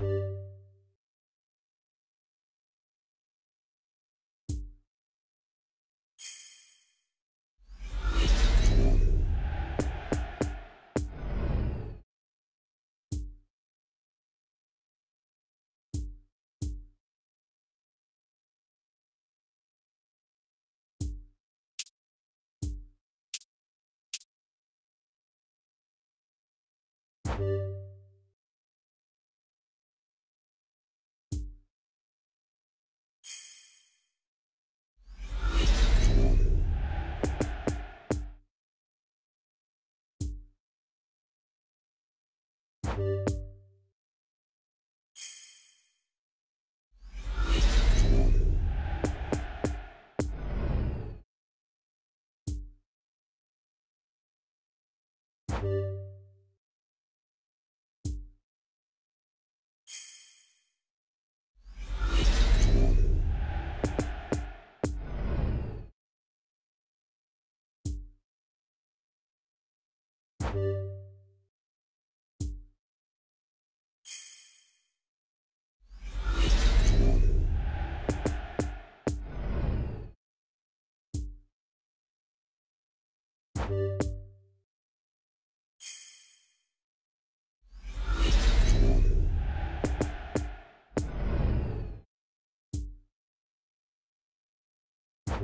Bye. you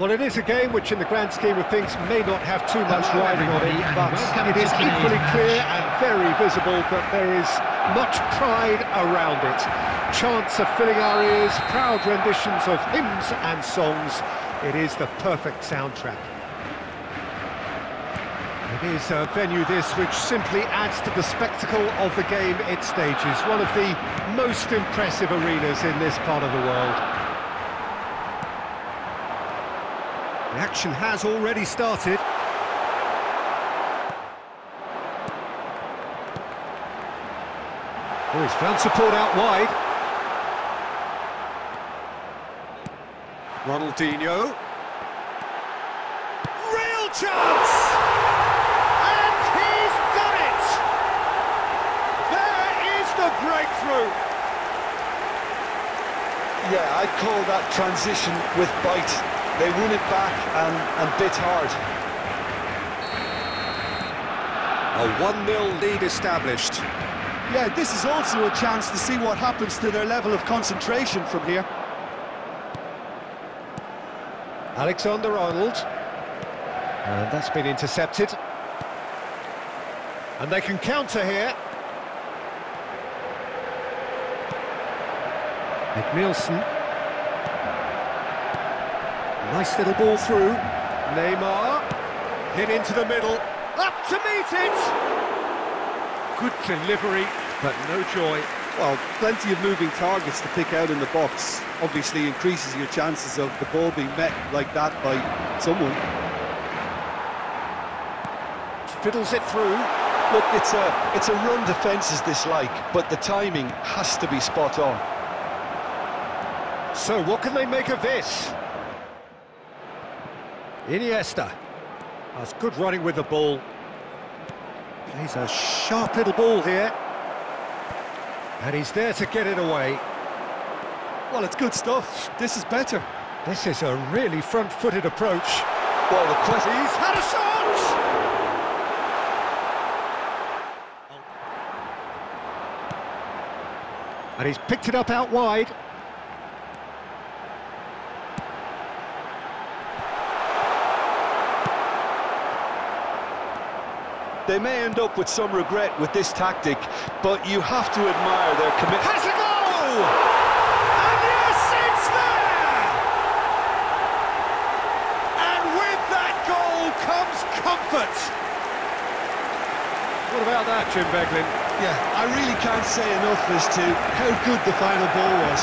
Well, it is a game which, in the grand scheme of things, may not have too much riding on it, but it is equally clear and very visible that there is much pride around it. Chants are filling our ears, proud renditions of hymns and songs. It is the perfect soundtrack. It is a venue this which simply adds to the spectacle of the game it stages. One of the most impressive arenas in this part of the world. The action has already started. Oh, he's found support out wide. Ronaldinho. Real chance! And he's done it! There is the breakthrough! Yeah, I'd call that transition with bite. They won it back and, and bit hard. A 1-0 lead established. Yeah, this is also a chance to see what happens to their level of concentration from here. Alexander Arnold. And that's been intercepted. And they can counter here. Nick Nielsen. Nice little ball through. Neymar. Hit into the middle. Up to meet it! Good delivery, but no joy. Well, plenty of moving targets to pick out in the box. Obviously increases your chances of the ball being met like that by someone. Fiddles it through. Look, it's a it's a run defence is dislike, but the timing has to be spot on. So what can they make of this? Iniesta. That's good running with the ball. He's a sharp little ball here. And he's there to get it away. Well, it's good stuff. This is better. This is a really front-footed approach. Well, the question... He's had a shot! And he's picked it up out wide. They may end up with some regret with this tactic, but you have to admire their commitment. Has a goal! And yes, it's there! And with that goal comes comfort. What about that, Jim Beglin? Yeah, I really can't say enough as to how good the final ball was.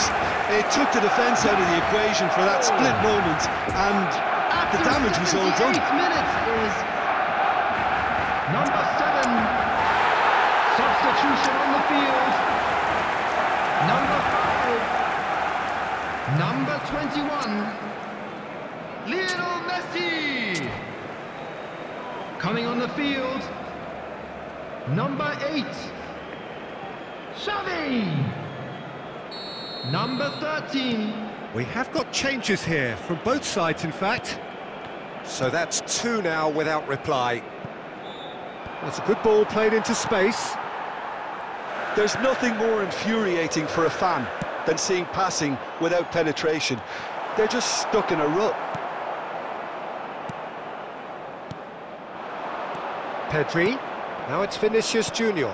It took the defence out of the equation for that split oh. moment, and the damage was all done. minutes is Number seven, substitution on the field. Number 5. Number 21. Lionel Messi. Coming on the field. Number 8. Xavi. Number 13. We have got changes here, from both sides in fact. So that's two now without reply. That's a good ball played into space. There's nothing more infuriating for a fan than seeing passing without penetration. They're just stuck in a rut. Pedri. Now it's Vinicius Junior.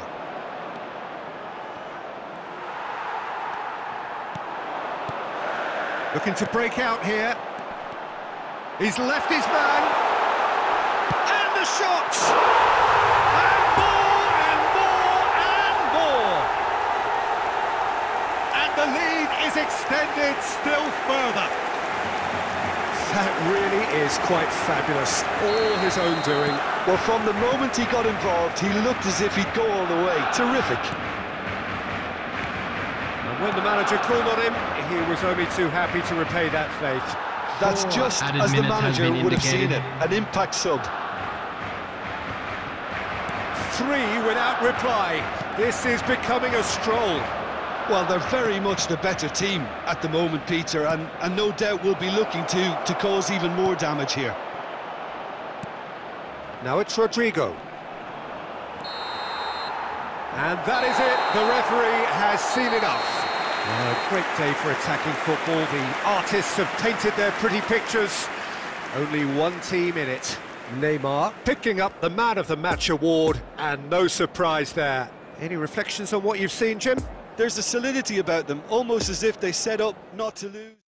Looking to break out here. He's left his man. And the shots! And more, and more, and more! And the lead is extended still further. That really is quite fabulous. All his own doing. Well, from the moment he got involved, he looked as if he'd go all the way. Terrific. And when the manager called on him, he was only too happy to repay that faith. That's Four just as the manager would have seen it. An impact sub. Three without reply. This is becoming a stroll. Well, they're very much the better team at the moment, Peter, and, and no doubt will be looking to, to cause even more damage here. Now it's Rodrigo. And that is it. The referee has seen enough. Well, a great day for attacking football. The artists have painted their pretty pictures. Only one team in it. Neymar picking up the Man of the Match award, and no surprise there. Any reflections on what you've seen, Jim? There's a solidity about them, almost as if they set up not to lose.